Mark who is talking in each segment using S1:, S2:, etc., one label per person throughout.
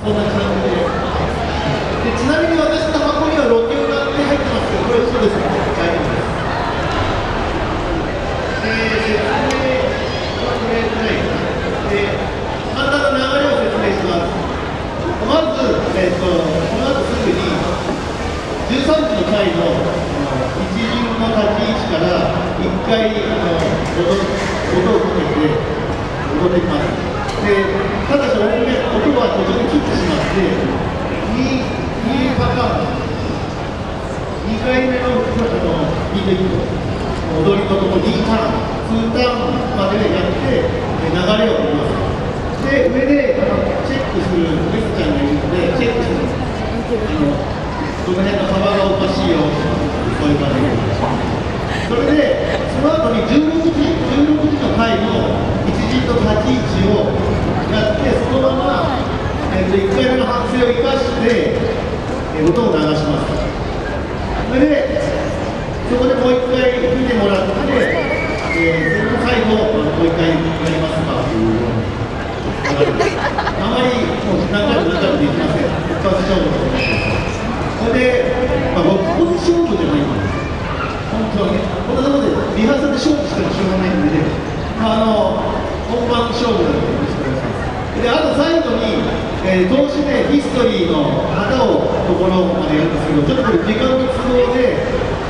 S1: そんな感じで。でちなみに私の箱にはロケがって入ってますけどこれ嘘ですよ大丈夫ですで説明はこれぐらいかなで簡単な流れを説明しますまず、えっとこの後すぐに13時の回のあの一陣の立ち位置から1回あの音音をかけて踊ってきますでただし音源音は途中で切ってしまって 2, 2パターン。2回目のあの2で踊りとともに2ターン。2ターンまでやって流れを見ます。で上であのチェックするメスちゃんがいるのでチェックすあのこの辺の幅がおかしいよそういう感じ。でそれでその後に16時16時の回の一陣と立ち位置をやってそのまま、えー、と1回目の反省を生かして、えー音を流します。それでそこでもう1回見てもらって、えー、その最後もう1回やりますかというようにあまりもう何回も何回もできません一発勝負だと思いますそれで、まあ、僕ここで勝負じゃないんです本当はね、こんなところでリハーサルで勝負してもしょうがないんで、あの本番勝負だとよろしくお願いします。で、あと最後に、えー、投資でヒストリーの旗をところまでやるんですけど、ちょっとこれ時間の都合で、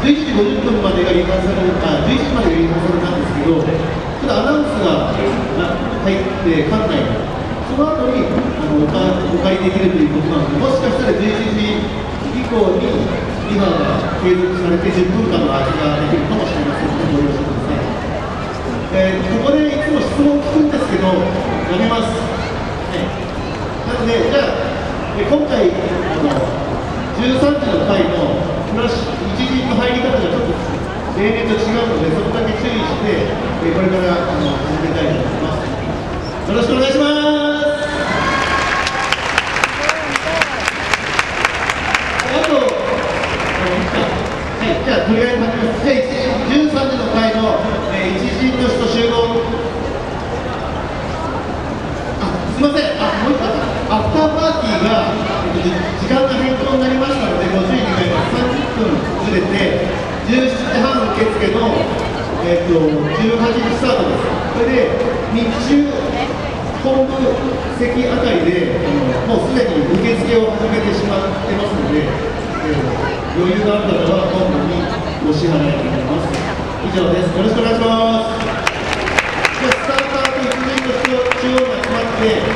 S1: 11時50分までがリハーサル、あ、11時までがリハーサルなんですけど、ちょっとアナウンスが入って、館内に。その後にあのおお借りできるということなので、もしかしたら11時以降にリハが継続されて10分間の味ができるかもしれませんのでご了承ください。えーここでいつも質問を聞くんですけど、やめます。はい、なので、じゃあ、え今回あの、13時の回のフラッシュ、一時の入り方がちょっと例年と違うので、そこだけ注意して、えこれからあの始めたいと思います。よろしくお願いします。あと、はい、じゃあ、とりあえず始めます。13時の回の、えー、一陣の人集合。あ、すみません、あ、もう一個アフターパーティーが、えっと、時間が変更になりましたので、ご注意願います。30分ずれて、17時半受付の、えっと、18時スタートです。それで、日中、本部席あたりで、あのもうすでに受付を始めてしまってますので、えー余裕がある方は本部にお支払いいただきます。以上です。よろしくお願いします。スターターと一面の人中央に集まって、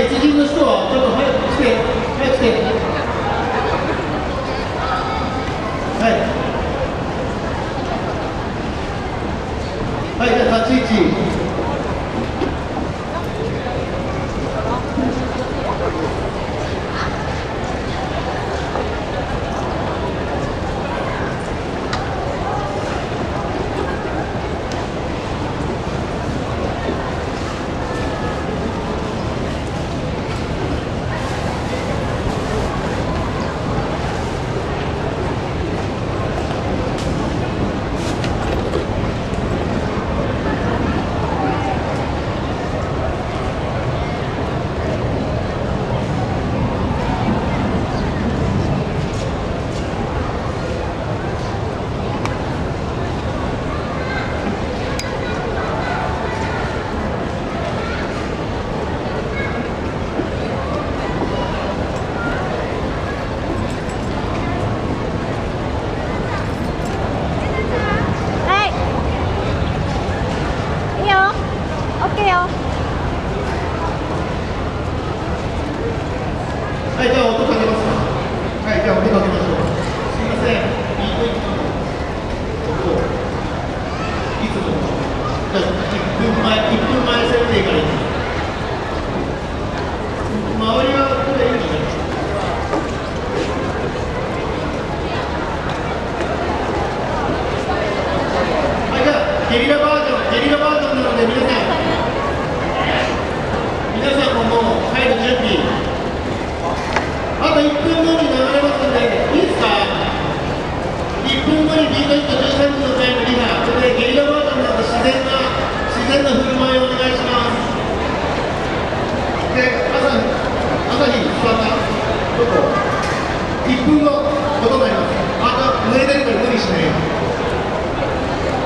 S1: 一陣の人はちょっと早く来て、早く来て。はい。はい、じゃあ立ち位置。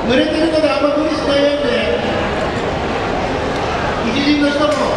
S1: 濡れてるのであんま無理しないようにね。一陣の人も